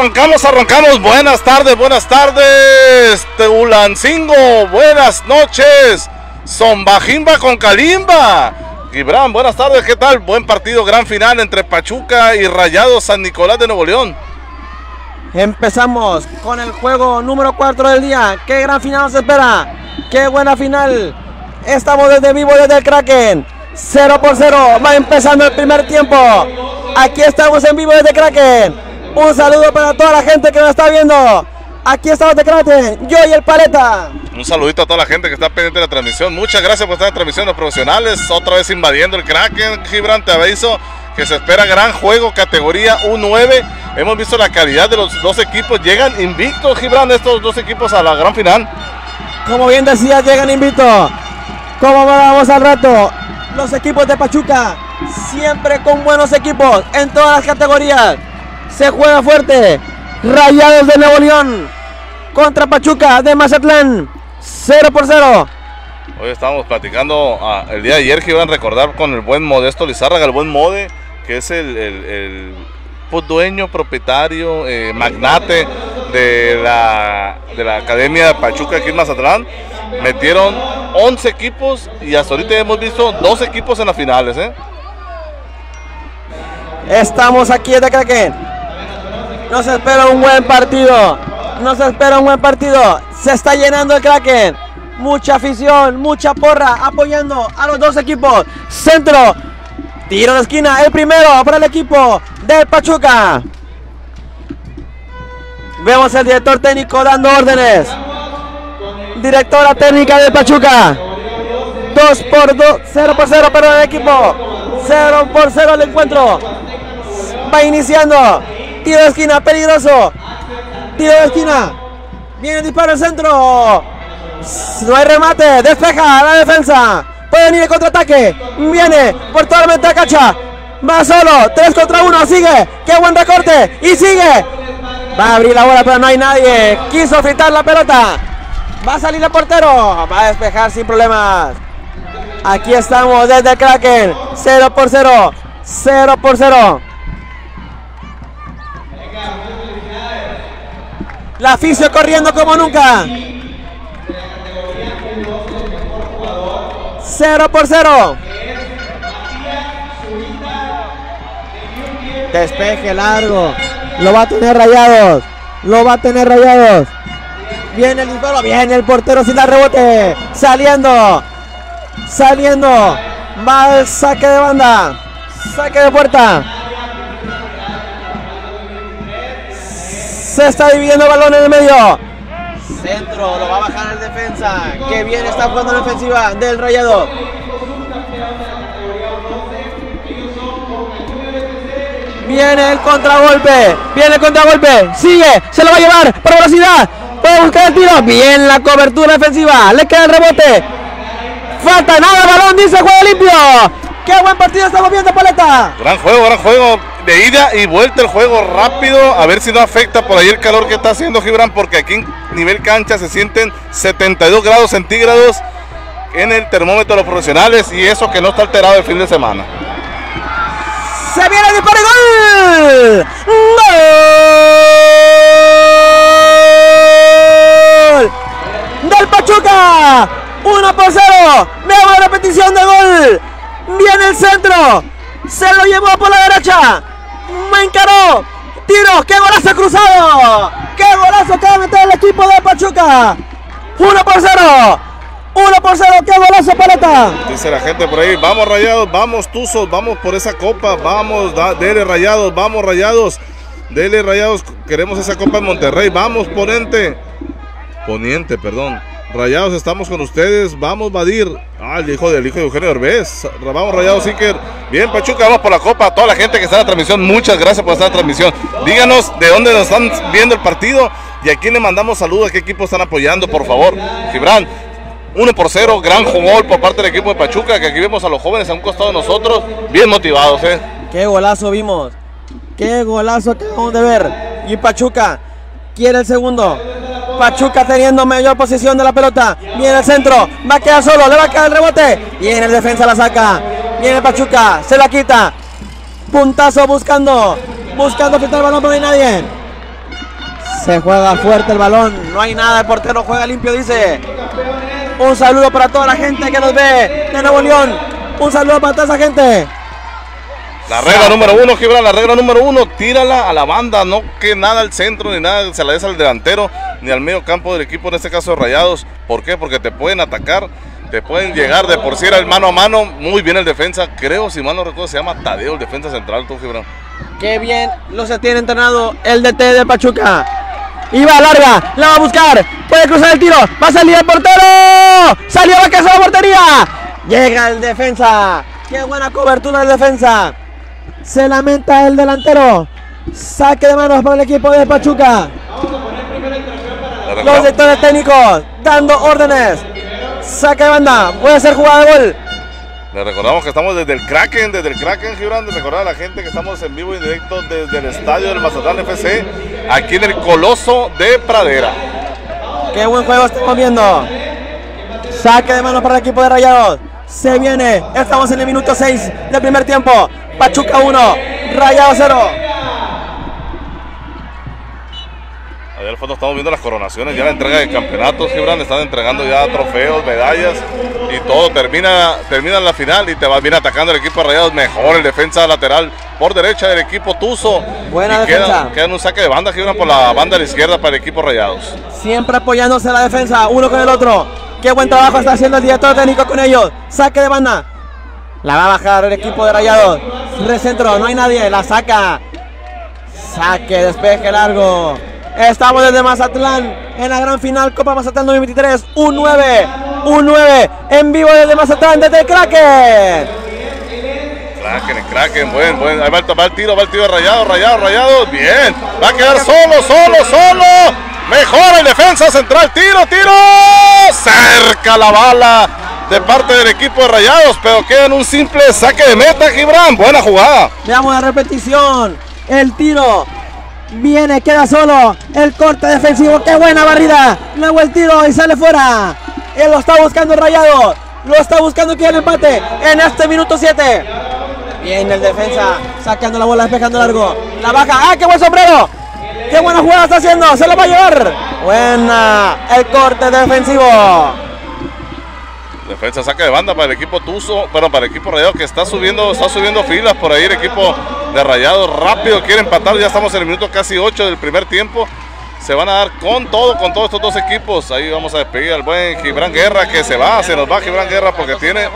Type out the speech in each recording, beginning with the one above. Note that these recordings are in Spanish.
Arrancamos, arrancamos. Buenas tardes, buenas tardes. Teulancingo, buenas noches. Zombajimba con Kalimba. Gibran, buenas tardes, ¿qué tal? Buen partido, gran final entre Pachuca y Rayados San Nicolás de Nuevo León. Empezamos con el juego número 4 del día. Qué gran final nos espera. Qué buena final. Estamos desde vivo desde el Kraken. 0 por 0. Va empezando el primer tiempo. Aquí estamos en vivo desde Kraken. Un saludo para toda la gente que nos está viendo. Aquí estamos de Kraken. Yo y el Paleta. Un saludito a toda la gente que está pendiente de la transmisión. Muchas gracias por estar en transmisión los profesionales. Otra vez invadiendo el Kraken. Gibran, te aviso que se espera gran juego, categoría U9. Hemos visto la calidad de los dos equipos. Llegan invictos, Gibran, estos dos equipos a la gran final. Como bien decías, llegan invictos. Como vamos al rato, los equipos de Pachuca, siempre con buenos equipos en todas las categorías. Se juega fuerte. Rayados de Nuevo León contra Pachuca de Mazatlán. 0 por 0. Hoy estábamos platicando ah, el día de ayer que iban a recordar con el buen Modesto Lizárraga, el buen Mode, que es el, el- el, pues, dueño, propietario, eh, magnate de la, de la Academia de Pachuca aquí en Mazatlán. Metieron 11 equipos y hasta ahorita hemos visto dos equipos en las finales. ¿eh? Estamos aquí de Kraken. Nos espera un buen partido. Nos espera un buen partido. Se está llenando el Kraken. Mucha afición, mucha porra apoyando a los dos equipos. Centro. Tiro de esquina. El primero para el equipo del Pachuca. Vemos al director técnico dando órdenes. Directora técnica del Pachuca. 2 por 2, 0 por 0 para el equipo. 0 por 0 el encuentro. Va iniciando. Tiro de esquina, peligroso. Tiro de esquina. Viene el disparo al centro. No hay remate. Despeja la defensa. Puede venir el contraataque. Viene por toda la ventaja cacha. Va solo. 3 contra 1. Sigue. Qué buen recorte. Y sigue. Va a abrir la bola, pero no hay nadie. Quiso fritar la pelota. Va a salir el portero. Va a despejar sin problemas. Aquí estamos desde el Kraken. 0 por 0. 0 por 0. La afición corriendo como nunca. 0 por 0. Despeje largo. Lo va a tener rayados. Lo va a tener rayados. Viene el disparo. Viene el portero sin dar rebote. Saliendo. Saliendo. Va el saque de banda. Saque de puerta. Se está dividiendo el balón en el medio. Centro, lo va a bajar el defensa. Que bien está jugando la ofensiva del rayado. Viene el contragolpe. Viene el contragolpe. Sigue. Se lo va a llevar. Por velocidad. Puede buscar el tiro. Bien la cobertura defensiva. Le queda el rebote. Falta nada, balón, dice juego limpio. Qué buen partido estamos viendo, Paleta. Gran juego, gran juego. Ida y vuelta el juego rápido. A ver si no afecta por ahí el calor que está haciendo Gibran. Porque aquí en nivel cancha se sienten 72 grados centígrados en el termómetro de los profesionales. Y eso que no está alterado el fin de semana. Se viene el disparo gol. Gol del Pachuca. 1 por 0. Nueva repetición de gol. Viene el centro. Se lo llevó por la derecha. Me encaró. Tiro. ¡Qué golazo cruzado! ¡Qué golazo acaba de meter el equipo de Pachuca! 1 por 0. 1 por 0. ¡Qué golazo, paleta! Dice la gente por ahí, vamos rayados, vamos tuzos, vamos por esa copa, vamos, dele rayados, vamos rayados, dele rayados, queremos esa copa en Monterrey, vamos ponente, poniente, perdón, rayados estamos con ustedes, vamos Badir, ah, el hijo del hijo de Eugenio Orbez, vamos rayados Iker, bien Pachuca, vamos por la copa, toda la gente que está en la transmisión, muchas gracias por estar en la transmisión, díganos de dónde nos están viendo el partido y a quién le mandamos saludos, a qué equipo están apoyando, por favor, Gibran, 1 por 0, gran gol por parte del equipo de Pachuca, que aquí vemos a los jóvenes a un costado de nosotros, bien motivados, ¿eh? ¡Qué golazo vimos! ¡Qué golazo acabamos de ver! Y Pachuca quiere el segundo. Pachuca teniendo mayor posición de la pelota. Viene el centro. Va a quedar solo. Le va a quedar el rebote. Viene el defensa, la saca. Viene Pachuca. Se la quita. Puntazo buscando. Buscando quitar el balón, pero no hay nadie. Se juega fuerte el balón. No hay nada. El portero juega limpio, dice. Un saludo para toda la gente que nos ve de Nuevo León. Un saludo para toda esa gente. La regla número uno, Gibran, la regla número uno, tírala a la banda, no que nada al centro, ni nada se la des al delantero, ni al medio campo del equipo, en este caso Rayados. ¿Por qué? Porque te pueden atacar, te pueden llegar de por sí era el mano a mano, muy bien el defensa, creo, si mal no recuerdo, se llama Tadeo, el defensa central, tú, Gibran. Qué bien lo se tiene entrenado el DT de Pachuca. Y va larga, la va a buscar, puede cruzar el tiro, va a salir el portero. Salió la casa de la portería. Llega el defensa. Qué buena cobertura del defensa. Se lamenta el delantero. Saque de manos para el equipo de Pachuca. Los directores técnicos dando órdenes. Saque de banda. Puede ser jugada de gol. Le recordamos que estamos desde el Kraken, desde el Kraken, Gibran, de recordar a la gente que estamos en vivo y directo desde el estadio del Mazatlán FC, aquí en el Coloso de Pradera. Qué buen juego estamos viendo. Saque de manos para el equipo de Rayados. Se viene. Estamos en el minuto 6 del primer tiempo. Pachuca 1, Rayados 0. Allá al fondo estamos viendo las coronaciones, ya la entrega de campeonatos, Gibran, están entregando ya trofeos, medallas y todo. Termina, termina la final y te va bien atacando el equipo de Rayados. Mejor el defensa lateral por derecha del equipo Tuzo. Buena y defensa. queda en un saque de banda, Gibran, por la banda de la izquierda para el equipo Rayados. Siempre apoyándose la defensa, uno con el otro. Qué buen trabajo está haciendo el director técnico con ellos. Saque de banda. La va a bajar el equipo de Rayados. Recentro, no hay nadie, la saca. Saque, despeje largo. Estamos desde Mazatlán en la gran final Copa Mazatlán 2023. Un 9, un 9 en vivo desde Mazatlán, desde el Kraken. Kraken, Kraken, buen, buen. Ahí va el, va el tiro, va el tiro de Rayados, Rayados, Rayados. Bien. Va a quedar solo, solo, solo. Mejor el defensa central. Tiro, tiro. Cerca la bala de parte del equipo de Rayados, pero queda en un simple saque de meta, Gibran. Buena jugada. Veamos la repetición. El tiro. Viene, queda solo. El corte defensivo. Qué buena barrida. Luego el tiro y sale fuera. Él lo está buscando rayado. Lo está buscando aquí el empate. En este minuto 7. Viene el defensa. Sacando la bola, despejando largo. La baja. ¡Ah, qué buen sombrero! ¡Qué buena jugada está haciendo! ¡Se lo va a llevar! Buena. El corte defensivo. Defensa saca de banda para el equipo Tuzo, pero para el equipo Rayado que está subiendo, está subiendo filas por ahí el equipo de Rayado rápido quiere empatar, ya estamos en el minuto casi 8 del primer tiempo. Se van a dar con todo, con todos estos dos equipos. Ahí vamos a despedir al buen Gibran Guerra que se va, se nos va Gibran Guerra porque tiene,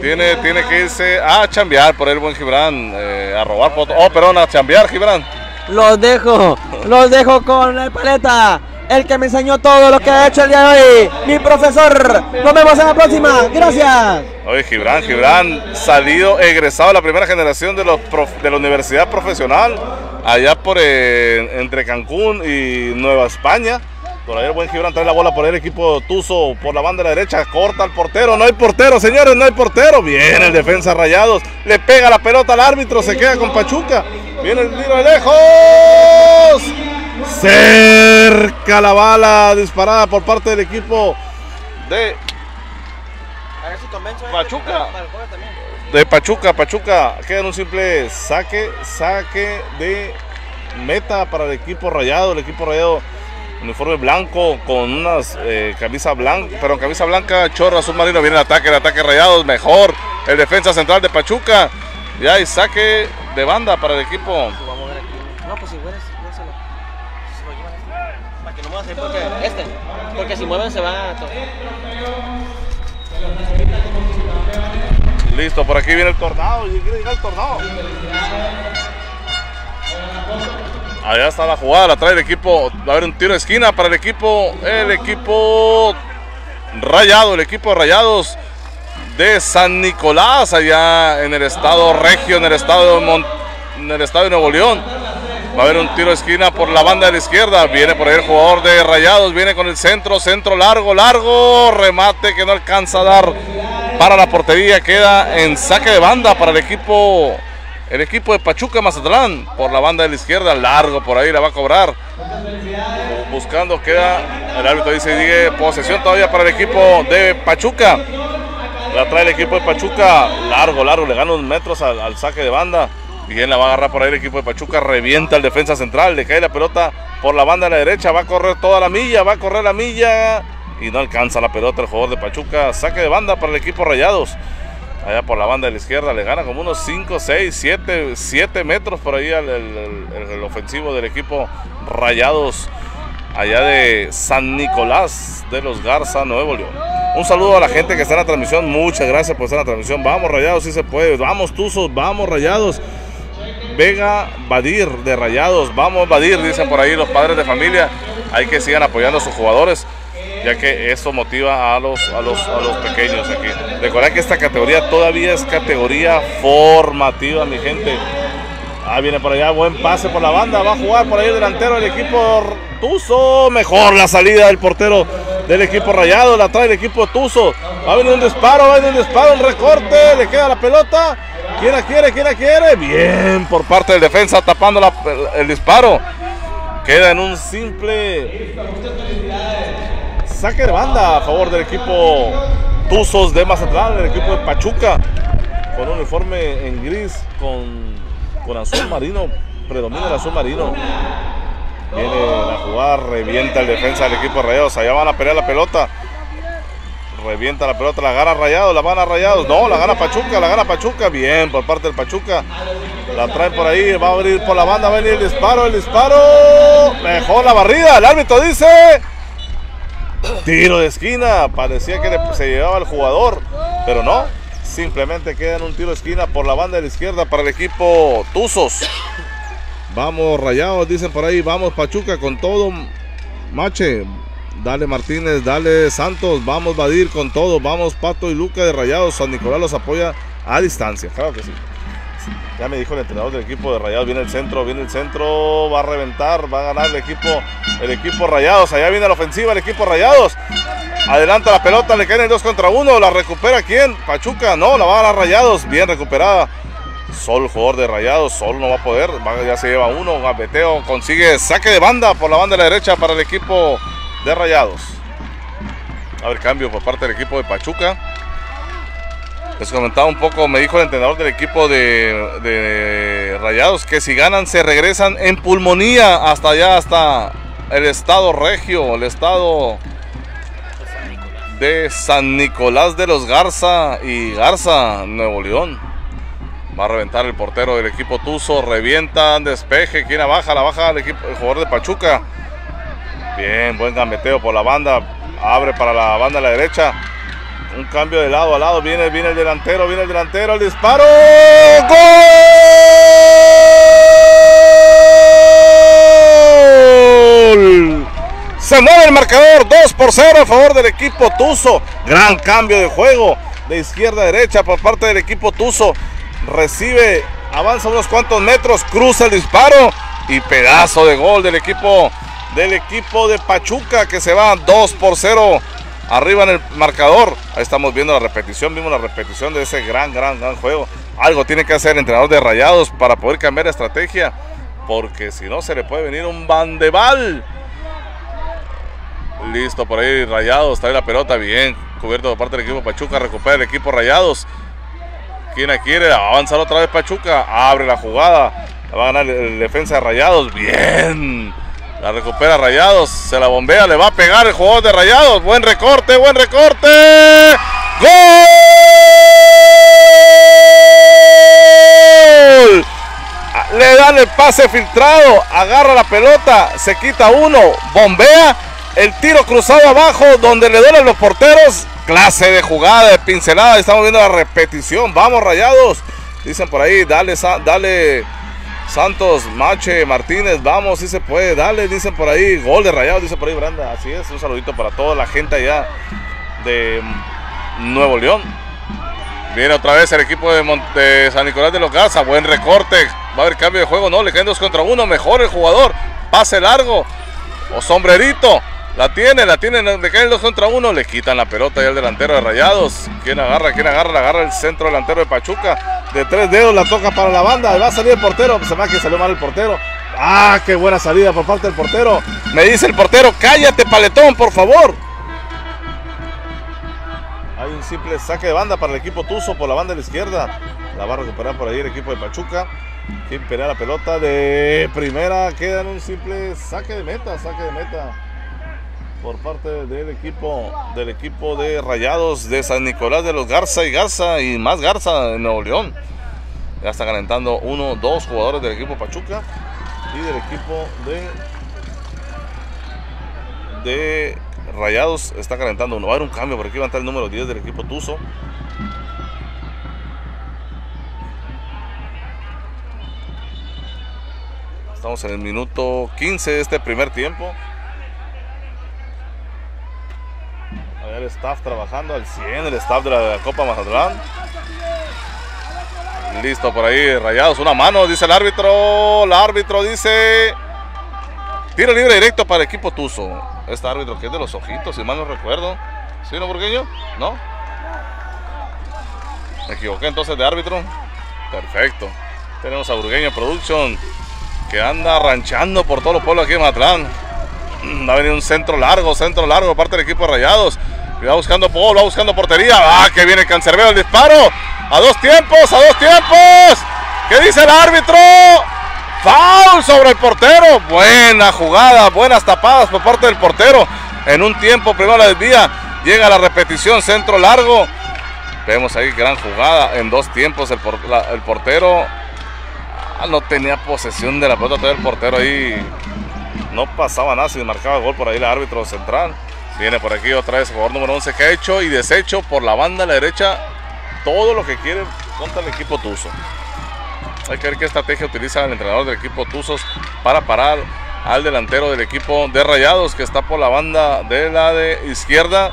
tiene, tiene que irse a chambear por el buen Gibran, eh, a robar, oh, perdón, a chambear Gibran. Los dejo, los dejo con el paleta, el que me enseñó todo lo que ha hecho el día de hoy, mi profesor. Nos vemos en la próxima. Gracias. Oye, Gibran, Gibran, salido, egresado de la primera generación de, la Universidad Profesional, allá por eh, entre Cancún y Nueva España. Por ahí el buen Gibran trae la bola por el equipo Tuzo por la banda de la derecha, corta al portero, no hay portero, señores, no hay portero. Viene el defensa Rayados, le pega la pelota al árbitro, se queda con Pachuca. Viene el tiro de lejos. Cerca la bala disparada por parte del equipo de Pachuca. de Pachuca, Pachuca. Queda un simple saque, saque de meta para el equipo rayado, el equipo rayado uniforme blanco con unas eh, camisa blanca, pero camisa blanca, chorro azul marino, viene el ataque, el ataque rayados, mejor. El defensa central de Pachuca, y hay saque de banda para el equipo. No, pues si mueves, no se lo, se lo llevan este. Porque si mueven se va a to- Listo, por aquí viene el tornado, tornado. Allá está la jugada, la trae el equipo. Va a haber un tiro de esquina para el equipo, el equipo rayado, el equipo de rayados de San Nicolás, allá en el estado regio, en el estado de, Mon- en el estado de Nuevo León. Va a haber un tiro de esquina por la banda de la izquierda. Viene por ahí el jugador de Rayados. Viene con el centro, centro largo, largo. Remate que no alcanza a dar para la portería. Queda en saque de banda para el equipo. El equipo de Pachuca Mazatlán. Por la banda de la izquierda. Largo por ahí la va a cobrar. Buscando queda. El árbitro dice, sigue posesión todavía para el equipo de Pachuca. La trae el equipo de Pachuca. Largo, largo. Le gana unos metros al, al saque de banda. Bien, la va a agarrar por ahí el equipo de Pachuca, revienta el defensa central, le cae la pelota por la banda de la derecha, va a correr toda la milla, va a correr la milla y no alcanza la pelota el jugador de Pachuca. Saque de banda para el equipo Rayados. Allá por la banda de la izquierda le gana como unos 5, 6, 7, 7 metros por ahí el, el ofensivo del equipo Rayados allá de San Nicolás de los Garza, Nuevo León. Un saludo a la gente que está en la transmisión. Muchas gracias por estar en la transmisión. Vamos rayados, si se puede. Vamos Tuzos, vamos rayados. Vega Badir de Rayados. Vamos Badir, dicen por ahí los padres de familia. Hay que sigan apoyando a sus jugadores, ya que eso motiva a los, a los, a los pequeños aquí. Recuerda que esta categoría todavía es categoría formativa, mi gente. Ah, viene por allá, buen pase por la banda. Va a jugar por ahí el delantero del equipo Tuzo. Mejor la salida del portero del equipo Rayado. La trae el equipo Tuzo. Va a venir un disparo, va a venir un disparo, un recorte. Le queda la pelota. ¿Quién la quiere? ¿Quién la quiere? Bien por parte del defensa tapando el, disparo. Queda en un simple saque de banda a favor del equipo Tuzos de Mazatlán, el equipo de Pachuca. Con un uniforme en gris con con azul marino, predomina el azul marino. Viene a jugar, revienta el defensa del equipo de Rayados. Allá van a pelear la pelota. Revienta la pelota, la gana Rayados, la van a Rayados. No, la gana Pachuca, la gana Pachuca. Bien, por parte del Pachuca. La traen por ahí, va a abrir por la banda, va a venir el disparo, el disparo. Mejor la barrida, el árbitro dice. Tiro de esquina, parecía que se llevaba el jugador, pero no, Simplemente queda un tiro de esquina por la banda de la izquierda para el equipo Tuzos. Vamos rayados, dicen por ahí. Vamos Pachuca con todo. Mache. Dale Martínez, dale Santos. Vamos Badir con todo. Vamos Pato y Luca de Rayados. San Nicolás los apoya a distancia. Claro que sí. Ya me dijo el entrenador del equipo de Rayados. Viene el centro, viene el centro. Va a reventar, va a ganar el equipo, el equipo Rayados. Allá viene la ofensiva, el equipo Rayados. Adelanta la pelota, le caen el 2 contra 1. La recupera quién? Pachuca, no, la va a dar Rayados. Bien recuperada. Sol, jugador de Rayados, Sol no va a poder. ya se lleva uno. Gambeteo consigue saque de banda por la banda de la derecha para el equipo de Rayados. A ver, cambio por parte del equipo de Pachuca. Les comentaba un poco, me dijo el entrenador del equipo de, Rayados que si ganan se regresan en pulmonía hasta allá, hasta el estado regio, el estado de San Nicolás de los Garza y Garza, Nuevo León. Va a reventar el portero del equipo Tuzo, revienta, despeje, quien baja, la baja equipo, el jugador de Pachuca. Bien, buen gambeteo por la banda, abre para la banda a la derecha. Un cambio de lado a lado, viene, viene el delantero, viene el delantero, el disparo. ¡Gol! Se mueve el marcador 2 por 0 a favor del equipo Tuzo. Gran cambio de juego de izquierda a derecha por parte del equipo Tuzo. Recibe, avanza unos cuantos metros, cruza el disparo y pedazo de gol del equipo del equipo de Pachuca que se va 2 por 0 arriba en el marcador. Ahí estamos viendo la repetición, vimos la repetición de ese gran, gran, gran juego. Algo tiene que hacer el entrenador de Rayados para poder cambiar la estrategia, porque si no se le puede venir un bandeval Listo por ahí, Rayados, trae la pelota bien, cubierto por parte del equipo Pachuca, recupera el equipo Rayados. ¿Quién quiere? Avanzar otra vez Pachuca, abre la jugada, la va a ganar el, defensa de Rayados, bien. La recupera Rayados, se la bombea, le va a pegar el jugador de Rayados. Buen recorte, buen recorte. ¡Gol! Le dan el pase filtrado, agarra la pelota, se quita uno, bombea el tiro cruzado abajo donde le duelen los porteros. Clase de jugada, de pincelada. Estamos viendo la repetición. Vamos, rayados. Dicen por ahí, dale, dale. Santos, Mache, Martínez, vamos, si se puede, dale, dicen por ahí, gol de rayados, dice por ahí Branda, así es, un saludito para toda la gente allá de Nuevo León. Viene otra vez el equipo de, San Nicolás de los Garza, buen recorte, va a haber cambio de juego, no, le caen dos contra uno, mejor el jugador, pase largo o sombrerito, la tiene, la tiene, le caen dos contra uno, le quitan la pelota y el delantero de Rayados. ¿Quién agarra? ¿Quién agarra? La agarra el centro delantero de Pachuca. De tres dedos la toca para la banda. Va a salir el portero. Se va que salió mal el portero. Ah, qué buena salida por parte del portero. Me dice el portero, cállate, paletón, por favor. Hay un simple saque de banda para el equipo Tuzo por la banda de la izquierda. La va a recuperar por ahí el equipo de Pachuca. Quien pelea la pelota de primera. Queda en un simple saque de meta, saque de meta. Por parte del equipo, del equipo de Rayados de San Nicolás de los Garza y Garza y más Garza en Nuevo León. Ya está calentando uno, dos jugadores del equipo Pachuca y del equipo de de Rayados está calentando uno. Va a haber un cambio, por aquí va a estar el número 10 del equipo Tuzo. Estamos en el minuto 15 de este primer tiempo. A ver, el staff trabajando al 100, el staff de la Copa Mazatlán. Listo por ahí, rayados. Una mano, dice el árbitro. El árbitro dice. Tiro libre directo para el equipo Tuzo. Este árbitro que es de los ojitos, si mal no recuerdo. ¿Sí, no, Burgueño? ¿No? Me equivoqué entonces de árbitro. Perfecto. Tenemos a Burgueño Production que anda ranchando por todos los pueblos aquí en Matlán. Va a venir un centro largo, centro largo, parte del equipo de Rayados. Va buscando Paul, va buscando portería. Ah, que viene Cancerbero el disparo. A dos tiempos, a dos tiempos. ¿Qué dice el árbitro? Foul sobre el portero. Buena jugada, buenas tapadas por parte del portero. En un tiempo, primero la desvía. Llega la repetición, centro largo. Vemos ahí gran jugada. En dos tiempos el, el portero Ah, no tenía posesión de la pelota, todo el portero ahí no pasaba nada si marcaba gol por ahí el árbitro central. Viene por aquí otra vez el jugador número 11 que ha hecho y deshecho por la banda a la derecha todo lo que quiere contra el equipo Tuzo. Hay que ver qué estrategia utiliza el entrenador del equipo Tuzos para parar al delantero del equipo de Rayados que está por la banda de la de izquierda.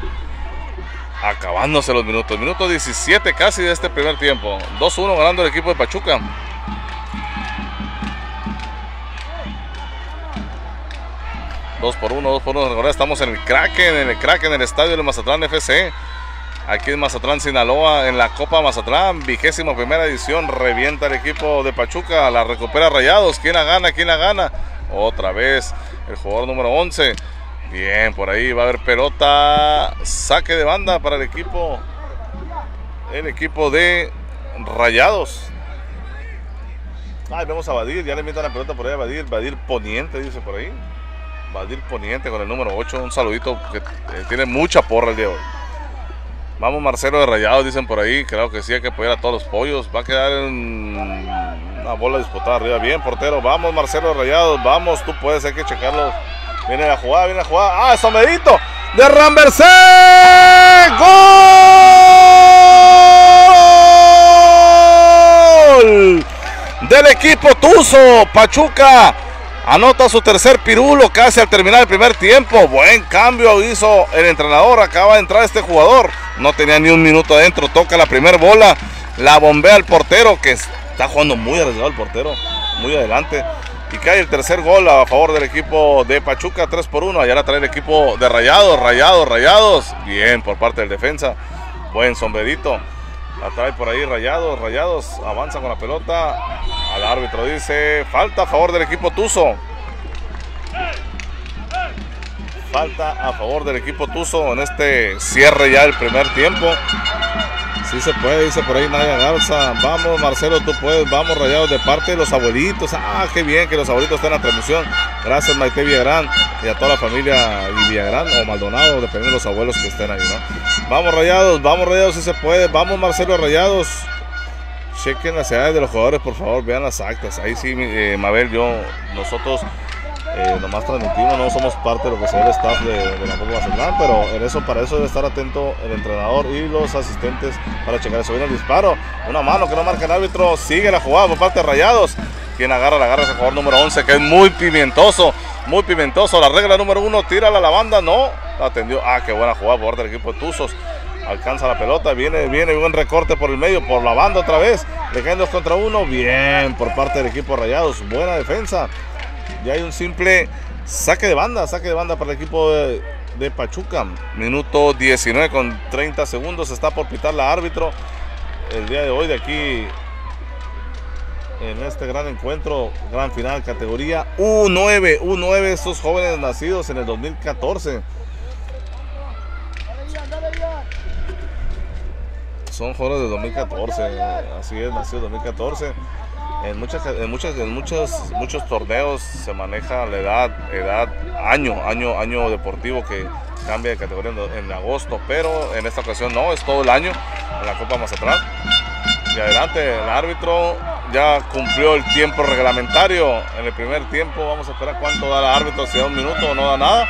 Acabándose los minutos. Minuto 17 casi de este primer tiempo. 2-1 ganando el equipo de Pachuca. 2 por 1, 2 por 1. Ahora estamos en el Kraken, en el Kraken, en el estadio de Mazatlán FC. Aquí en Mazatlán, Sinaloa, en la Copa Mazatlán, vigésima primera edición. Revienta el equipo de Pachuca, la recupera Rayados. ¿Quién la gana? ¿Quién la gana? Otra vez el jugador número 11. Bien, por ahí va a haber pelota. Saque de banda para el equipo. El equipo de Rayados. Ahí vemos a Badir, ya le invitan la pelota por ahí a Badir. Badir Poniente, dice por ahí. Badir Poniente con el número 8. Un saludito que eh, tiene mucha porra el día de hoy. Vamos Marcelo de Rayados, dicen por ahí. Creo que sí hay que apoyar a todos los pollos. Va a quedar una bola disputada arriba. Bien, portero. Vamos Marcelo de Rayados. Vamos, tú puedes, hay que checarlo. Viene la jugada, viene la jugada. ¡Ah, somedito! ¡De Ramberse! ¡Gol! Del equipo Tuzo, Pachuca Anota su tercer pirulo casi al terminar el primer tiempo. Buen cambio hizo el entrenador. Acaba de entrar este jugador. No tenía ni un minuto adentro. Toca la primera bola. La bombea al portero que está jugando muy arriesgado el portero. Muy adelante. Y cae el tercer gol a favor del equipo de Pachuca. 3 por 1. Allá la trae el equipo de Rayados. Rayados, Rayados. Bien por parte del defensa. Buen sombrerito. La trae por ahí Rayados, Rayados avanza con la pelota. Al árbitro dice falta a favor del equipo Tuzo. Falta a favor del equipo Tuzo en este cierre ya del primer tiempo. Sí se puede, dice por ahí Naya Garza. Vamos, Marcelo, tú puedes. Vamos, rayados de parte de los abuelitos. Ah, qué bien que los abuelitos estén en la transmisión. Gracias, Maite Villagrán y a toda la familia Villagrán o Maldonado, dependiendo de los abuelos que estén ahí, ¿no? Vamos, rayados, vamos, rayados, si se puede. Vamos, Marcelo, rayados. Chequen las edades de los jugadores, por favor, vean las actas. Ahí sí, eh, Mabel, yo, nosotros eh, nomás transmitimos, no somos parte de lo que sea el staff de, la Copa Mazatlán, pero en eso, para eso debe estar atento el entrenador y los asistentes para checar eso. Viene el disparo, una mano que no marca el árbitro, sigue la jugada por parte de Rayados. Quien agarra, la agarra ese jugador número 11, que es muy pimentoso, muy pimentoso. La regla número uno, tira la lavanda, no, atendió. Ah, qué buena jugada por parte del equipo de Tuzos. Alcanza la pelota, viene, viene buen recorte por el medio, por la banda otra vez. Le caen dos contra uno, bien por parte del equipo de Rayados, buena defensa. Ya hay un simple saque de banda, saque de banda para el equipo de, Pachuca. Minuto 19 con 30 segundos. Está por pitar la árbitro el día de hoy de aquí en este gran encuentro, gran final, categoría U9, U9, estos jóvenes nacidos en el 2014. Son jugadores de 2014, así es, nacido 2014. En muchas, en muchas, en muchos, muchos torneos se maneja la edad, edad, año, año, año deportivo que cambia de categoría en, en agosto, pero en esta ocasión no, es todo el año en la Copa Mazatlán. Y adelante, el árbitro ya cumplió el tiempo reglamentario en el primer tiempo. Vamos a esperar cuánto da el árbitro, si da un minuto o no da nada.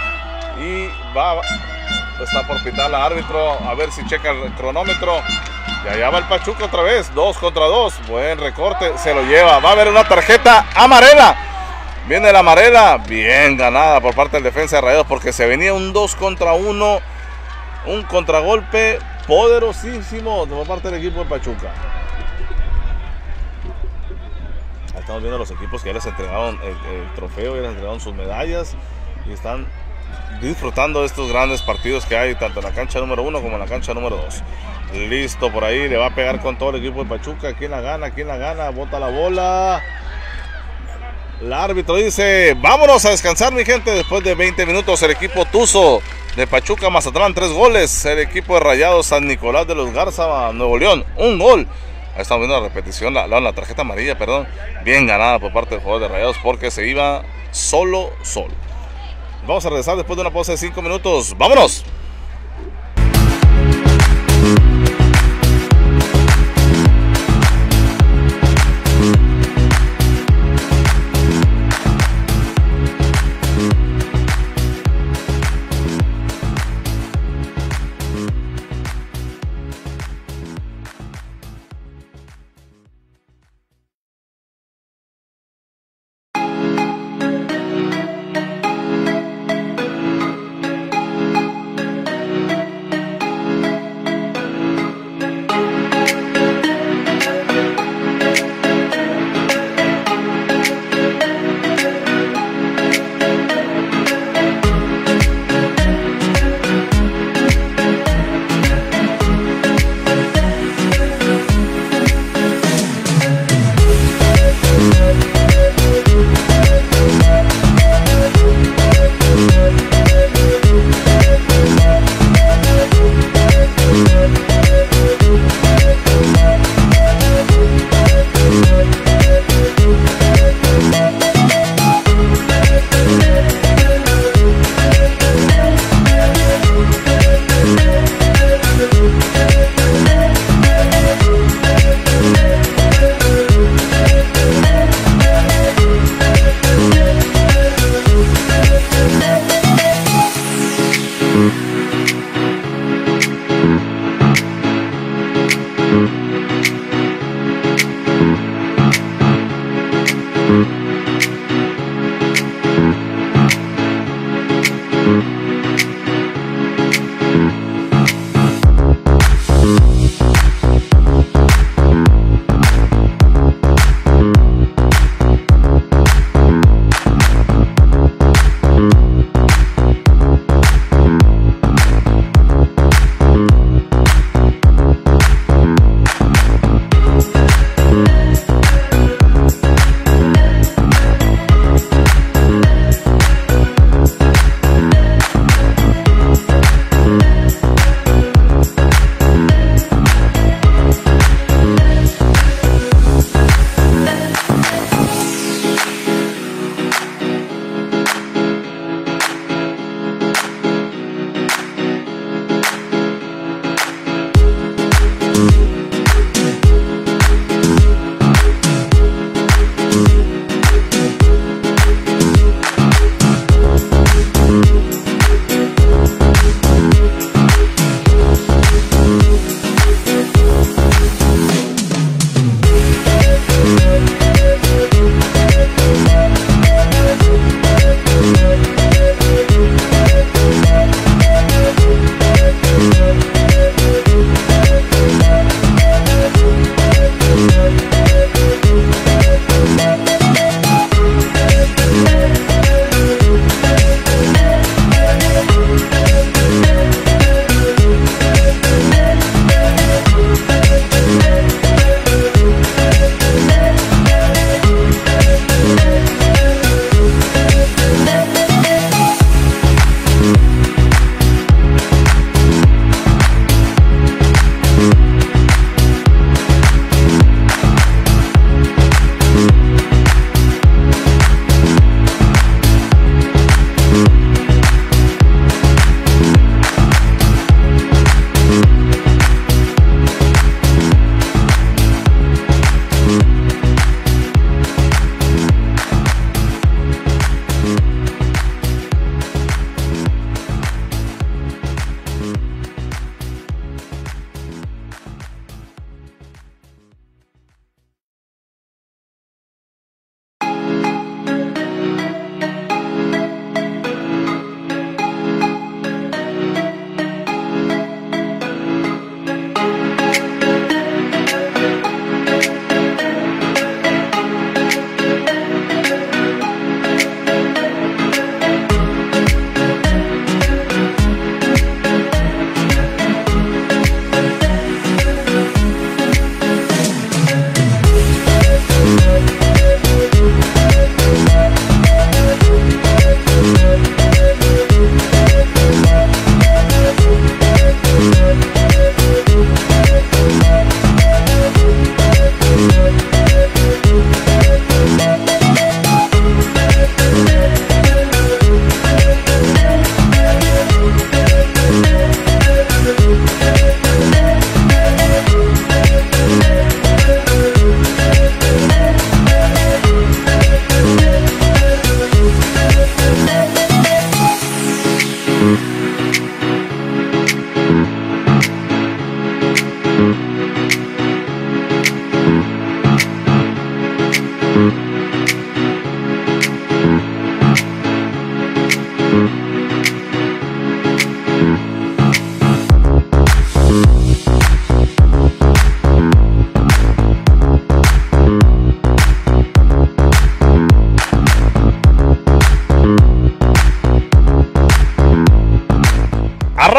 Y va, está por pitar el árbitro, a ver si checa el cronómetro. Y allá el Pachuca otra vez, dos contra dos. Buen recorte, se lo lleva. Va a haber una tarjeta amarela. Viene la amarela, bien ganada por parte del defensa de Rayados porque se venía un 2 contra 1. Un contragolpe poderosísimo por parte del equipo de Pachuca. estamos viendo los equipos que ya les entregaron el, el, trofeo, ya les entregaron sus medallas y están disfrutando de estos grandes partidos que hay tanto en la cancha número uno como en la cancha número dos. Listo por ahí, le va a pegar con todo el equipo de Pachuca. ¿Quién la gana? ¿Quién la gana? Bota la bola. El árbitro dice, vámonos a descansar mi gente después de 20 minutos. El equipo Tuzo de Pachuca Mazatlán, tres goles. El equipo de Rayados San Nicolás de los Garza, Nuevo León, un gol. Ahí estamos viendo la repetición, la, la, la, tarjeta amarilla, perdón. Bien ganada por parte del jugador de Rayados porque se iba solo, solo. Vamos a regresar después de una pausa de 5 minutos. ¡Vámonos!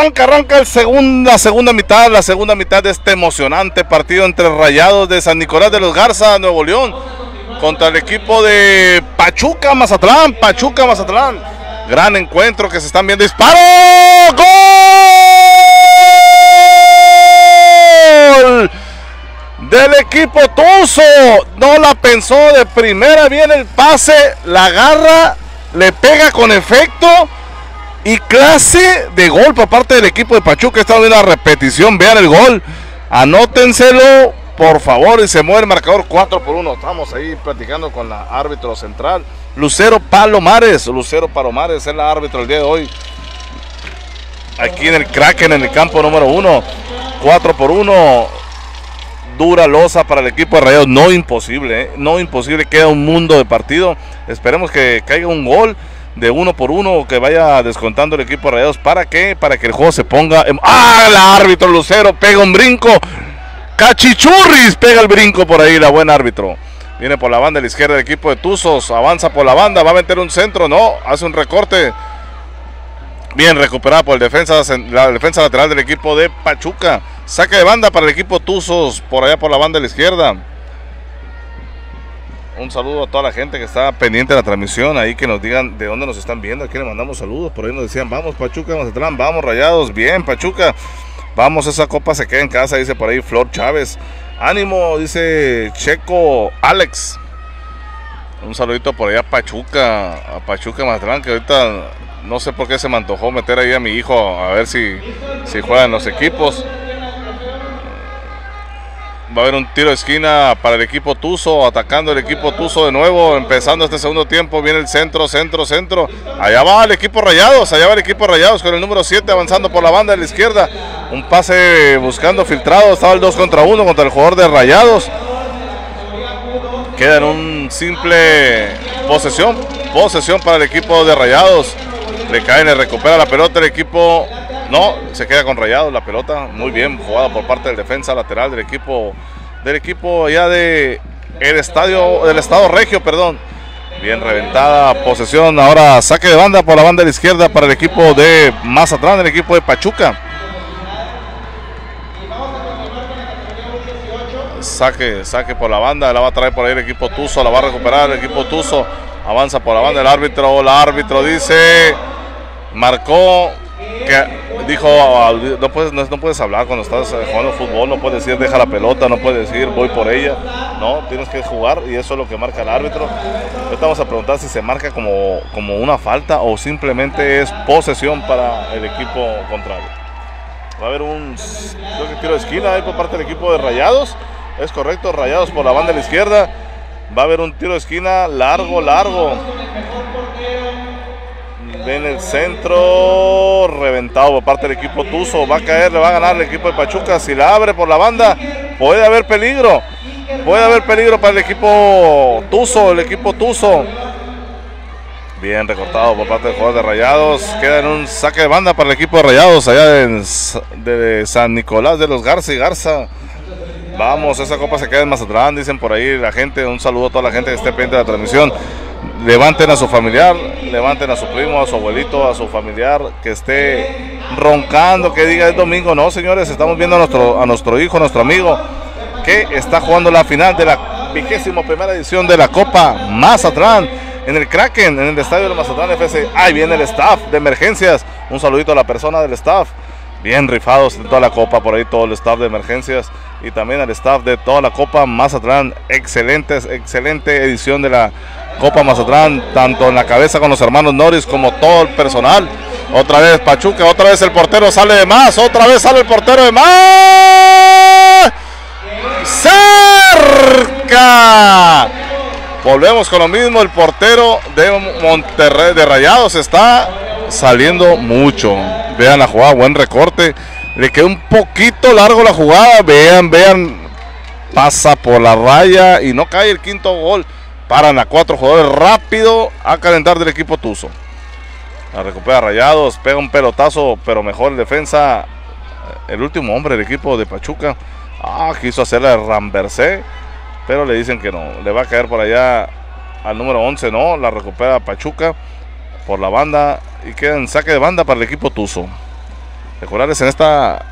Arranca, arranca el segunda, segunda mitad, la segunda mitad de este emocionante partido entre Rayados de San Nicolás de los Garza, Nuevo León, contra el equipo de Pachuca, Mazatlán, Pachuca, Mazatlán. Gran encuentro que se están viendo. ¡Disparo! ¡Gol! Del equipo Tuzo. No la pensó de primera. Viene el pase, la agarra, le pega con efecto y clase de gol por parte del equipo de Pachuca. Está en la repetición. Vean el gol. Anótenselo, por favor. Y se mueve el marcador 4 por 1. Estamos ahí platicando con la árbitro central. Lucero Palomares. Lucero Palomares es la árbitro el día de hoy. Aquí en el Kraken, en el campo número 1. 4 por 1. Dura losa para el equipo de Rayados. No imposible, ¿eh? no imposible. Queda un mundo de partido. Esperemos que caiga un gol de uno por uno que vaya descontando el equipo de Rayados. ¿Para qué? Para que el juego se ponga. En... ¡Ah! El árbitro Lucero pega un brinco. Cachichurris pega el brinco por ahí, la buena árbitro. Viene por la banda de la izquierda el equipo de Tuzos. Avanza por la banda. Va a meter un centro. No. Hace un recorte. Bien recuperada por el defensa, la defensa lateral del equipo de Pachuca. Saque de banda para el equipo Tuzos. Por allá por la banda de la izquierda. Un saludo a toda la gente que está pendiente de la transmisión. Ahí que nos digan de dónde nos están viendo. Aquí le mandamos saludos. Por ahí nos decían, vamos Pachuca, Mazatlán, vamos Rayados. Bien, Pachuca. Vamos, esa copa se queda en casa, dice por ahí Flor Chávez. Ánimo, dice Checo Alex. Un saludito por allá a Pachuca, a Pachuca Mazatlán, que ahorita no sé por qué se me antojó meter ahí a mi hijo a ver si, si juegan los equipos. Va a haber un tiro de esquina para el equipo Tuzo, atacando el equipo Tuzo de nuevo, empezando este segundo tiempo, viene el centro, centro, centro. Allá va el equipo Rayados, allá va el equipo Rayados con el número 7 avanzando por la banda de la izquierda. Un pase buscando filtrado, estaba el 2 contra 1 contra el jugador de Rayados. Queda en un simple posesión, posesión para el equipo de Rayados. Le cae, le recupera la pelota el equipo no, se queda con rayado la pelota. Muy bien jugada por parte del defensa lateral del equipo del equipo allá de el estadio del estado regio, perdón. Bien reventada posesión. Ahora saque de banda por la banda de la izquierda para el equipo de Mazatlán, el equipo de Pachuca. Saque, saque por la banda, la va a traer por ahí el equipo Tuzo, la va a recuperar el equipo Tuzo. Avanza por la banda el árbitro, el árbitro dice, marcó que dijo, no puedes, no, puedes hablar cuando estás eh, jugando fútbol, no puedes decir deja la pelota, no puedes decir voy por ella, no, tienes que jugar y eso es lo que marca el árbitro. Ahorita vamos a preguntar si se marca como, como una falta o simplemente es posesión para el equipo contrario. Va a haber un tiro de esquina ahí por parte del equipo de Rayados, es correcto, Rayados por la banda de la izquierda, va a haber un tiro de esquina largo, largo en el centro, reventado por parte del equipo Tuzo. Va a caer, le va a ganar el equipo de Pachuca. Si la abre por la banda, puede haber peligro. Puede haber peligro para el equipo Tuzo, el equipo Tuzo. Bien recortado por parte del jugador de Rayados. Queda en un saque de banda para el equipo de Rayados allá de, San Nicolás de los Garza y Garza. Vamos, esa copa se queda en Mazatlán, dicen por ahí la gente. Un saludo a toda la gente que esté pendiente de la transmisión levanten a su familiar, levanten a su primo, a su abuelito, a su familiar que esté roncando, que diga es domingo. No, señores, estamos viendo a nuestro, a nuestro hijo, nuestro amigo, que está jugando la final de la vigésima primera edición de la Copa Mazatlán en el Kraken, en el estadio de Mazatlán FC. Ahí viene el staff de emergencias. Un saludito a la persona del staff. Bien rifados de toda la copa, por ahí todo el staff de emergencias y también al staff de toda la Copa Mazatlán. Excelente, excelente edición de la Copa Mazatlán, tanto en la cabeza con los hermanos Norris como todo el personal. Otra vez Pachuca, otra vez el portero sale de más, otra vez sale el portero de más. Cerca. Volvemos con lo mismo, el portero de Monterrey de Rayados está saliendo mucho. Vean la jugada, buen recorte. Le queda un poquito largo la jugada. Vean, vean. Pasa por la raya y no cae el quinto gol. Paran a cuatro jugadores rápido a calentar del equipo Tuzo. La recupera Rayados, pega un pelotazo, pero mejor defensa. El último hombre del equipo de Pachuca. Ah, quiso hacerle Ramberse, pero le dicen que no. Le va a caer por allá al número 11, no. La recupera Pachuca por la banda y queda en saque de banda para el equipo Tuzo. Recordarles en esta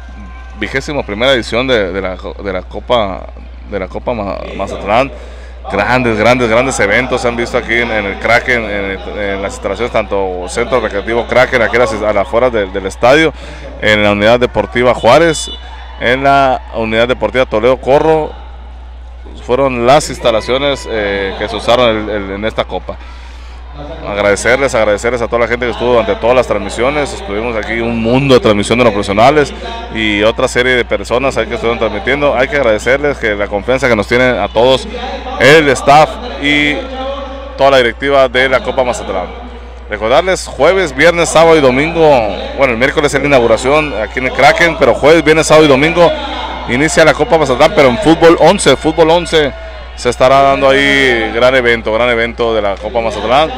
vigésima primera edición de, la, de la Copa de la Copa Mazatlán grandes, grandes, grandes eventos se han visto aquí en, el Kraken, en, las instalaciones, tanto Centro Recreativo Kraken, aquí a las, afueras del estadio, en la Unidad Deportiva Juárez, en la Unidad Deportiva Toledo Corro, fueron las instalaciones eh, que se usaron en esta Copa agradecerles, agradecerles a toda la gente que estuvo durante todas las transmisiones. Estuvimos aquí un mundo de transmisión de los profesionales y otra serie de personas ahí que estuvieron transmitiendo. Hay que agradecerles que la confianza que nos tienen a todos, el staff y toda la directiva de la Copa Mazatlán. Recordarles jueves, viernes, sábado y domingo. Bueno, el miércoles es la inauguración aquí en el Kraken, pero jueves, viernes, sábado y domingo inicia la Copa Mazatlán, pero en fútbol 11, fútbol 11 se estará dando ahí gran evento, gran evento de la Copa Mazatlán.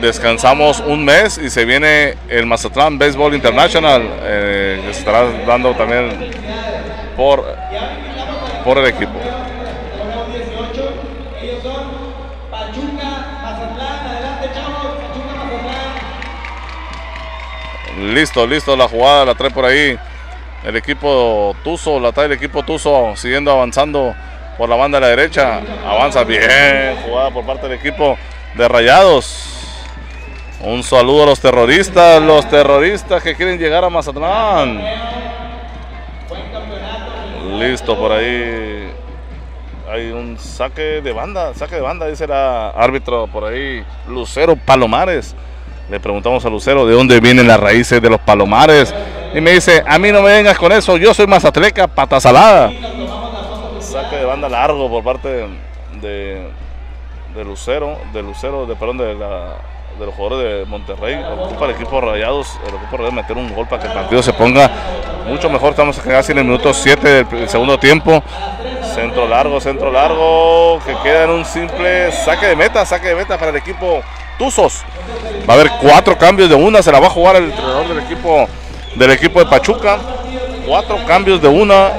Descansamos un mes y se viene el Mazatlán Baseball International, eh, se estará dando también por, por el equipo. Listo, listo, la jugada la trae por ahí el equipo Tuzo, la trae el equipo Tuzo siguiendo avanzando por la banda de la derecha. Avanza bien, jugada por parte del equipo de Rayados. Un saludo a los terroristas, los terroristas que quieren llegar a Mazatlán. Listo por ahí. Hay un saque de banda, saque de banda, dice el árbitro por ahí, Lucero Palomares. Le preguntamos a Lucero de dónde vienen las raíces de los Palomares. Y me dice, a mí no me vengas con eso, yo soy mazatleca, pata salada saque de banda largo por parte de, Lucero, de Lucero, de perdón, de, los jugadores de Monterrey. Ocupa el equipo Rayados, el equipo Rayados meter un gol para que el partido se ponga mucho mejor. Estamos casi en el minuto 7 del segundo tiempo. Centro largo, centro largo, que queda en un simple saque de meta, saque de meta para el equipo Tuzos. Va a haber cuatro cambios de una, se la va a jugar el entrenador del equipo del equipo de Pachuca. Cuatro cambios de una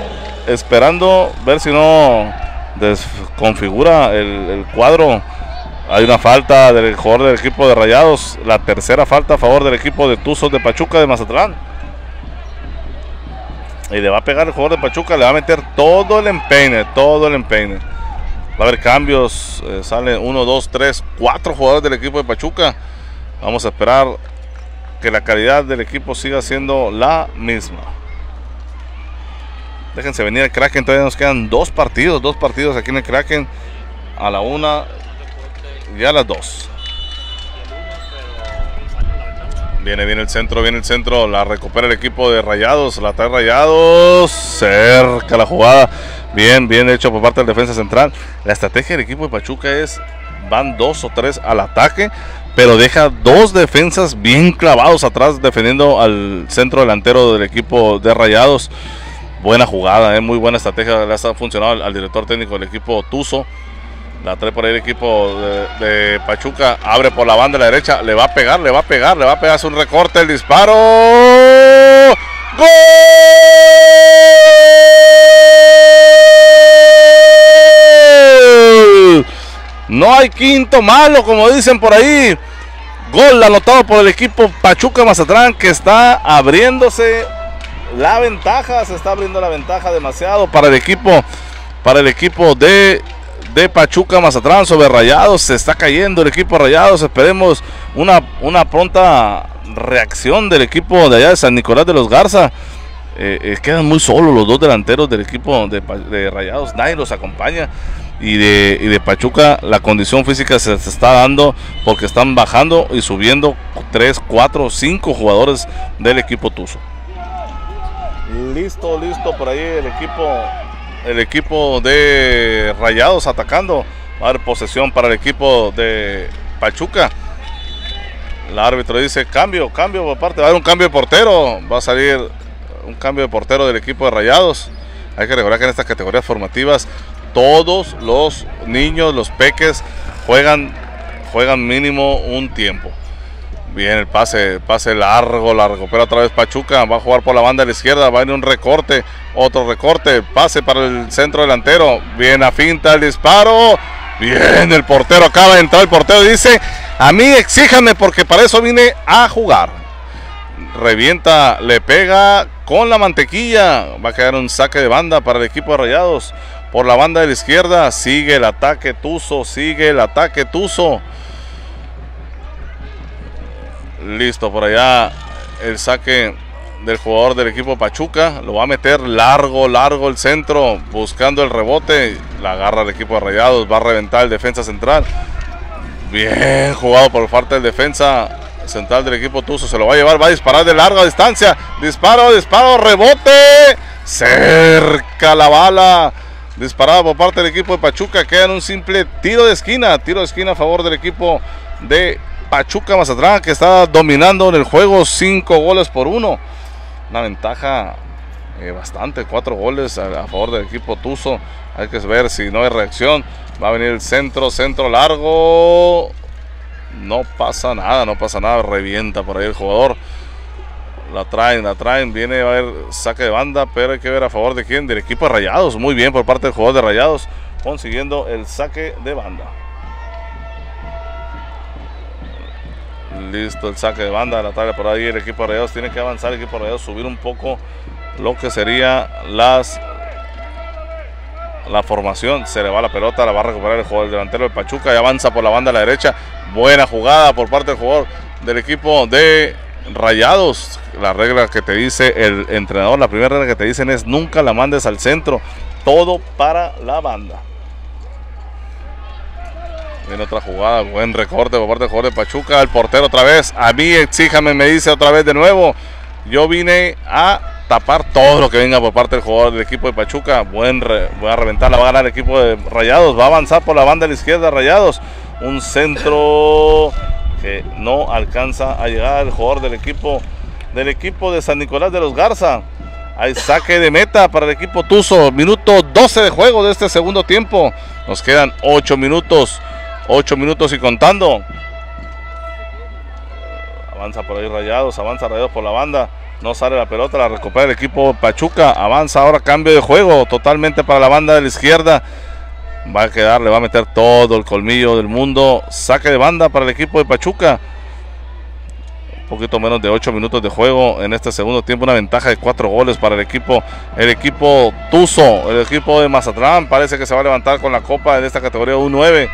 esperando ver si no desconfigura el, cuadro. Hay una falta del jugador del equipo de Rayados, la tercera falta a favor del equipo de Tuzos de Pachuca de Mazatlán. Y le va a pegar el jugador de Pachuca, le va a meter todo el empeine, todo el empeine. Va a haber cambios, eh, salen uno, dos, tres, cuatro jugadores del equipo de Pachuca. Vamos a esperar que la calidad del equipo siga siendo la misma. Déjense venir el Kraken, todavía nos quedan dos partidos, dos partidos aquí en el Kraken. A la una y a las dos. Viene, viene el centro, viene el centro, la recupera el equipo de Rayados, la trae Rayados, cerca la jugada, bien, bien hecho por parte del defensa central. La estrategia del equipo de Pachuca es, van dos o tres al ataque, pero deja dos defensas bien clavados atrás defendiendo al centro delantero del equipo de Rayados buena jugada, es muy buena estrategia, le ha funcionado al, director técnico del equipo Tuzo. La trae por ahí el equipo de, Pachuca, abre por la banda de la derecha, le va a pegar, le va a pegar, le va a pegar, hace un recorte, el disparo. ¡Gol! No hay quinto malo, como dicen por ahí. Gol anotado por el equipo Pachuca Mazatlán que está abriéndose la ventaja, se está abriendo la ventaja demasiado para el equipo, para el equipo de, de Pachuca Mazatlán sobre Rayados, se está cayendo el equipo Rayados, esperemos una, una pronta reacción del equipo de allá de San Nicolás de los Garza. Eh, eh, quedan muy solos los dos delanteros del equipo de, Rayados, nadie los acompaña. Y de, y de, Pachuca la condición física se, se, está dando porque están bajando y subiendo 3, 4, 5 jugadores del equipo Tuzo. Listo, listo por ahí el equipo, el equipo de Rayados atacando. Va a haber posesión para el equipo de Pachuca. El árbitro dice cambio, cambio por parte, va a haber un cambio de portero. Va a salir un cambio de portero del equipo de Rayados. Hay que recordar que en estas categorías formativas todos los niños, los peques juegan, juegan mínimo un tiempo. Bien, el pase, pase largo, la recupera otra vez Pachuca, va a jugar por la banda de la izquierda, va a ir un recorte, otro recorte, pase para el centro delantero, bien a finta el disparo, bien, el portero acaba de entrar, el portero dice, a mí exíjame porque para eso vine a jugar. revienta, le pega con la mantequilla. Va a quedar un saque de banda para el equipo de Rayados. Por la banda de la izquierda sigue el ataque Tuzo, sigue el ataque Tuzo. Listo, por allá el saque del jugador del equipo Pachuca. Lo va a meter largo, largo el centro, buscando el rebote. La agarra el equipo de Rayados, va a reventar el defensa central. Bien jugado por parte del defensa central del equipo Tuzo. Se lo va a llevar, va a disparar de larga distancia. Disparo, disparo, rebote. Cerca la bala. Disparada por parte del equipo de Pachuca. Queda en un simple tiro de esquina. Tiro de esquina a favor del equipo de Pachuca Mazatlán que está dominando en el juego. Cinco goles por uno. Una ventaja eh, bastante. Cuatro goles a, a favor del equipo Tuzo. Hay que ver si no hay reacción. Va a venir el centro, centro largo. No pasa nada, no pasa nada. Revienta por ahí el jugador. La traen, la traen. Viene a haber saque de banda, pero hay que ver a favor de quién. Del equipo de Rayados. Muy bien por parte del jugador de Rayados. Consiguiendo el saque de banda. Listo el saque de banda. La trae por ahí el equipo de Rayados. Tiene que avanzar el equipo de Rayados. Subir un poco lo que sería las la formación, se le va la pelota, la va a recuperar el jugador delantero de Pachuca y avanza por la banda a la derecha. Buena jugada por parte del jugador del equipo de Rayados. La regla que te dice el entrenador, la primera regla que te dicen es nunca la mandes al centro, todo para la banda. Viene otra jugada, buen recorte por parte del jugador de Pachuca, el portero otra vez. A mí exíjame, me dice otra vez de nuevo. Yo vine a tapar todo lo que venga por parte del jugador del equipo de Pachuca. Buen re, voy a reventar, la va a ganar el equipo de Rayados. Va a avanzar por la banda de la izquierda Rayados. Un centro que no alcanza a llegar el jugador del equipo del equipo de San Nicolás de los Garza. Hay saque de meta para el equipo Tuzo. Minuto 12 de juego de este segundo tiempo. Nos quedan 8 minutos. 8 minutos y contando. Avanza por ahí Rayados. Avanza Rayados por la banda. No sale la pelota, la recupera el equipo Pachuca. Avanza ahora, cambio de juego totalmente para la banda de la izquierda. Va a quedar, le va a meter todo el colmillo del mundo. Saque de banda para el equipo de Pachuca. Un poquito menos de 8 minutos de juego en este segundo tiempo. Una ventaja de 4 goles para el equipo. El equipo Tuzo, el equipo de Mazatlán. Parece que se va a levantar con la copa en esta categoría U9.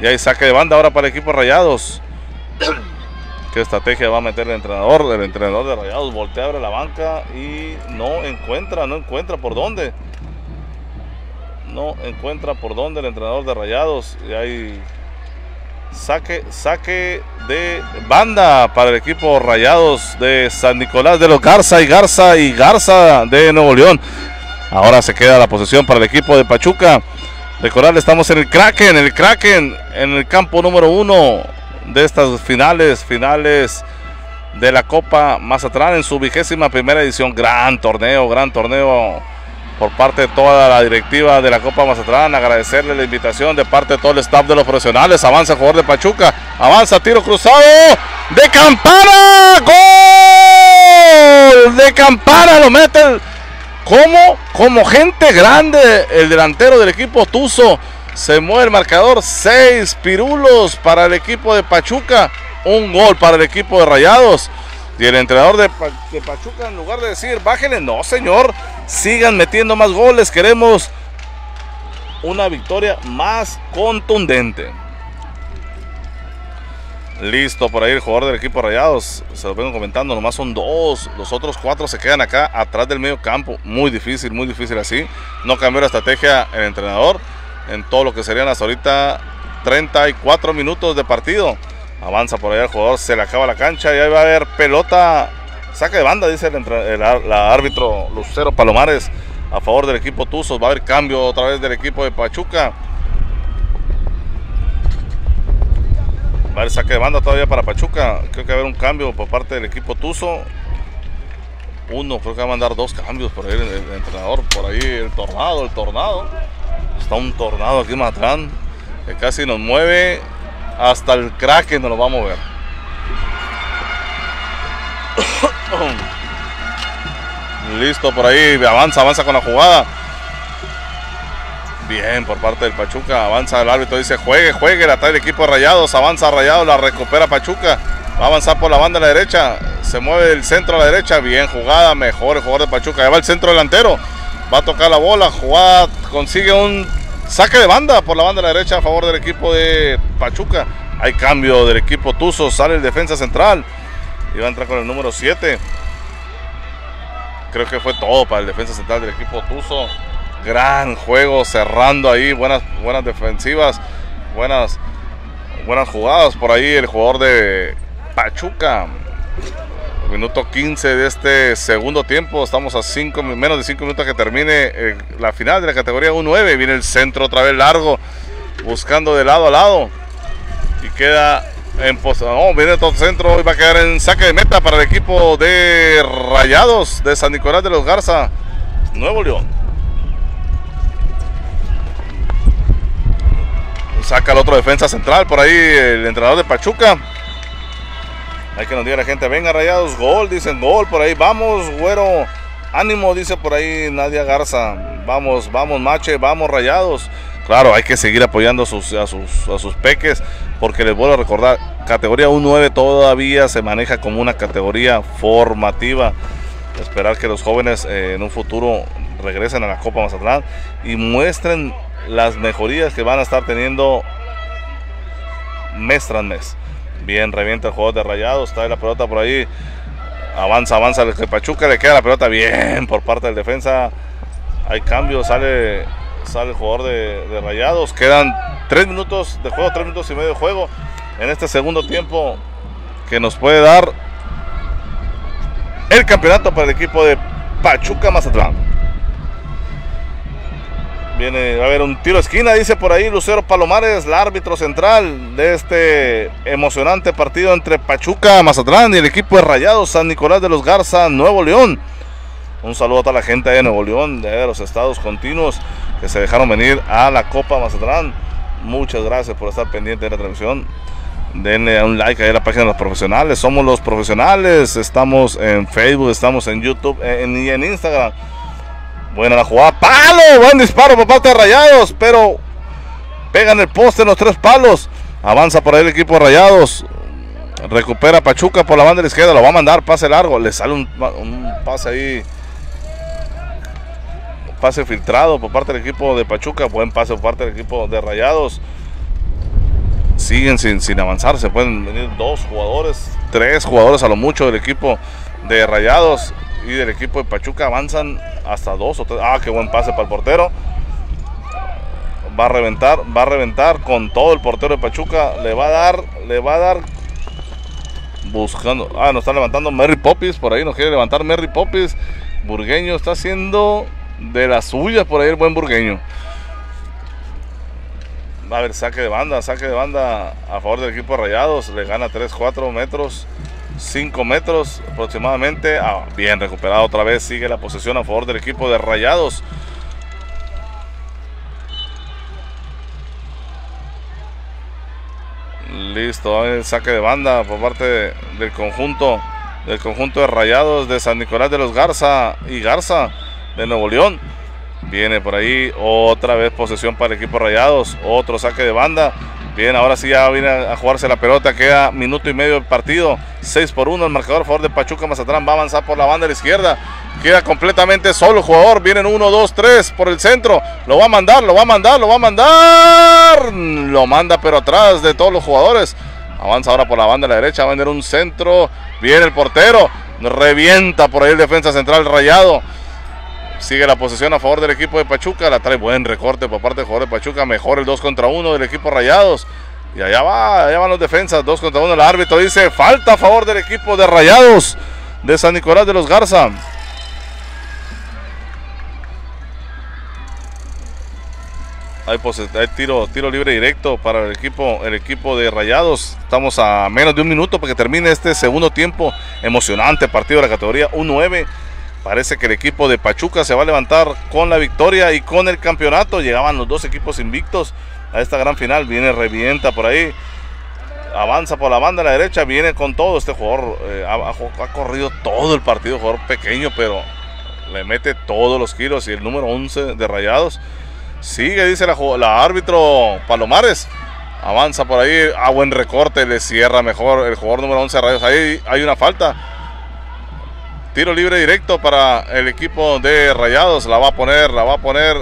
Y hay saque de banda ahora para el equipo Rayados. ¿Qué estrategia va a meter el entrenador? El entrenador de Rayados voltea, abre la banca y no encuentra, no encuentra por dónde. No encuentra por dónde el entrenador de Rayados. Y hay saque, saque de banda para el equipo Rayados de San Nicolás de los Garza y Garza y Garza de Nuevo León. Ahora se queda la posesión para el equipo de Pachuca. Recordar, estamos en el Kraken, el Kraken en el campo número uno de estas finales, finales de la Copa Mazatlán en su vigésima primera edición. Gran torneo, gran torneo por parte de toda la directiva de la Copa Mazatlán. Agradecerle la invitación de parte de todo el staff de los profesionales. Avanza el jugador de Pachuca, avanza tiro cruzado de Campana, gol de Campana, lo mete el, como, como gente grande el delantero del equipo Tuzo. Se mueve el marcador. Seis pirulos para el equipo de Pachuca. Un gol para el equipo de Rayados. Y el entrenador de, de Pachuca, en lugar de decir, bájenle, no, señor. Sigan metiendo más goles. Queremos una victoria más contundente. Listo por ahí el jugador del equipo Rayados. Se lo vengo comentando, nomás son dos. Los otros cuatro se quedan acá atrás del medio campo. Muy difícil, muy difícil así. No cambió la estrategia el entrenador en todo lo que serían hasta ahorita 34 minutos de partido. Avanza por allá el jugador, se le acaba la cancha y ahí va a haber pelota. Saque de banda, dice el, el la árbitro Lucero Palomares a favor del equipo Tuzos. Va a haber cambio otra vez del equipo de Pachuca. Va haber saque de banda todavía para Pachuca. Creo que va a haber un cambio por parte del equipo Tuzo. Uno, creo que va a mandar dos cambios por ahí el, el entrenador. Por ahí el tornado, el tornado. Está un tornado aquí en Matlán que casi nos mueve hasta el Kraken nos lo va a mover. Listo por ahí, avanza, avanza con la jugada. Bien, por parte del Pachuca, avanza el árbitro, dice juegue, juegue, la trae el equipo de Rayados, avanza Rayados, la recupera Pachuca, va a avanzar por la banda de la derecha, Se mueve el centro a la derecha. Bien jugada. Mejor el jugador de Pachuca. Ya va el centro delantero. Va a tocar la bola. Jugada. Consigue un saque de banda por la banda de la derecha a favor del equipo de Pachuca. Hay cambio del equipo Tuzo. Sale el defensa central. Y va a entrar con el número 7. Creo que fue todo para el defensa central del equipo Tuzo. Gran juego cerrando ahí. Buenas, buenas defensivas. Buenas, buenas jugadas por ahí. El jugador de Pachuca. Minuto 15 de este segundo tiempo. Estamos a cinco, menos de 5 minutos que termine eh, la final de la categoría 1-9. Viene el centro otra vez largo. Buscando de lado a lado. Y queda en oh, viene todo centro y va a quedar en saque de meta para el equipo de Rayados de San Nicolás de los Garza, Nuevo León. Saca el otro defensa central por ahí el entrenador de Pachuca. Hay que nos diga la gente, venga Rayados, gol, dicen gol por ahí, vamos, güero, ánimo, dice por ahí Nadia Garza, vamos, vamos Mache, vamos Rayados. Claro, hay que seguir apoyando a sus, a sus, peques, porque les vuelvo a recordar, categoría U9 todavía se maneja como una categoría formativa. Esperar que los jóvenes eh, en un futuro regresen a la Copa Mazatlán y muestren las mejorías que van a estar teniendo mes tras mes. Bien, revienta el juego de rayados, está la pelota por ahí. Avanza, avanza el Pachuca, le queda la pelota bien por parte del defensa. Hay cambios, sale sale el jugador de, Rayados. Quedan tres minutos de juego, tres minutos y medio de juego en este segundo tiempo que nos puede dar el campeonato para el equipo de Pachuca Mazatlán. Viene, va a haber un tiro a esquina, dice por ahí Lucero Palomares, el árbitro central de este emocionante partido entre Pachuca Mazatlán y el equipo de Rayados San Nicolás de los Garza, Nuevo León. Un saludo a toda la gente de Nuevo León, de los estados continuos que se dejaron venir a la Copa Mazatlán. Muchas gracias por estar pendiente de la transmisión. Denle un like ahí a la página de los profesionales. Somos los profesionales. Estamos en Facebook, estamos en YouTube y en Instagram. Buena la jugada. ¡Palo! Buen disparo por parte de Rayados. Pero pegan el poste en los tres palos. Avanza por ahí el equipo de Rayados. Recupera Pachuca por la banda de la izquierda. Lo va a mandar pase largo. Le sale un, pase ahí pase filtrado por parte del equipo de Pachuca, buen pase por parte del equipo de Rayados. Siguen sin, sin avanzar, se pueden venir dos jugadores, tres jugadores a lo mucho del equipo de Rayados y del equipo de Pachuca avanzan hasta dos o tres. Ah, qué buen pase para el portero. Va a reventar, va a reventar con todo el portero de Pachuca. Le va a dar, le va a dar buscando. Ah, nos está levantando Merry Poppis por ahí, nos quiere levantar Merry Poppis. Burgueño está haciendo de las suyas por ahí el buen burgueño. Va a haber saque de banda, saque de banda a favor del equipo de Rayados. Le gana 3, 4 metros, 5 metros aproximadamente. Ah, bien recuperado otra vez. Sigue la posesión a favor del equipo de Rayados. Listo, el saque de banda por parte del conjunto del conjunto de Rayados de San Nicolás de los Garza y Garza de Nuevo León. Viene por ahí otra vez posesión para el equipo Rayados. Otro saque de banda. Bien, ahora sí ya viene a jugarse la pelota. Queda minuto y medio del partido. 6 por 1 el marcador a favor de Pachuca Mazatlán. Va a avanzar por la banda de la izquierda. Queda completamente solo el jugador. Vienen 1, 2, 3 por el centro. Lo va a mandar, lo va a mandar, lo va a mandar. Lo manda pero atrás de todos los jugadores. Avanza ahora por la banda de la derecha. Va a vender un centro. Viene el portero. Revienta por ahí el defensa central rayado. Sigue la posesión a favor del equipo de Pachuca. La trae buen recorte por parte del jugador de Pachuca. Mejor el 2 contra 1 del equipo Rayados. Y allá va, allá van los defensas. 2 contra 1. El árbitro dice falta a favor del equipo de Rayados de San Nicolás de los Garza. Hay, hay, tiro, tiro libre directo para el equipo, el equipo de Rayados. Estamos a menos de un minuto para que termine este segundo tiempo emocionante partido de la categoría U9. Parece que el equipo de Pachuca se va a levantar con la victoria y con el campeonato. Llegaban los dos equipos invictos a esta gran final. Viene revienta por ahí. Avanza por la banda a la derecha. Viene con todo. Este jugador eh, ha, corrido todo el partido. Jugador pequeño, pero le mete todos los kilos. Y el número 11 de Rayados sigue, dice la, la árbitro Palomares. Avanza por ahí. A buen recorte. Le cierra mejor el jugador número 11 de Rayados. Ahí hay una falta Tiro libre directo para el equipo de Rayados. La va a poner, la va a poner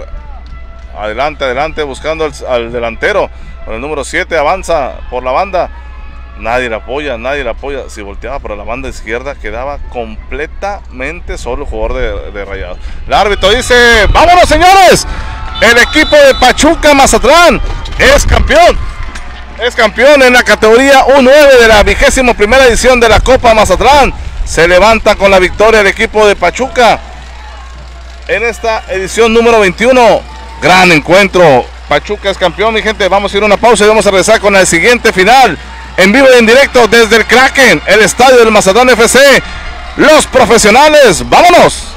adelante, adelante, buscando al, delantero. Con el número 7 avanza por la banda. Nadie la apoya, nadie la apoya. Si volteaba por la banda izquierda, quedaba completamente solo el jugador de, de Rayados. El árbitro dice: ¡Vámonos, señores! El equipo de Pachuca Mazatlán es campeón. Es campeón en la categoría U9 de la vigésima primera edición de la Copa Mazatlán. Se levanta con la victoria el equipo de Pachuca en esta edición número 21. Gran encuentro. Pachuca es campeón, mi gente. Vamos a ir a una pausa y vamos a regresar con el siguiente final. En vivo y en directo desde el Kraken, el estadio del Mazatlán FC. Los profesionales, vámonos.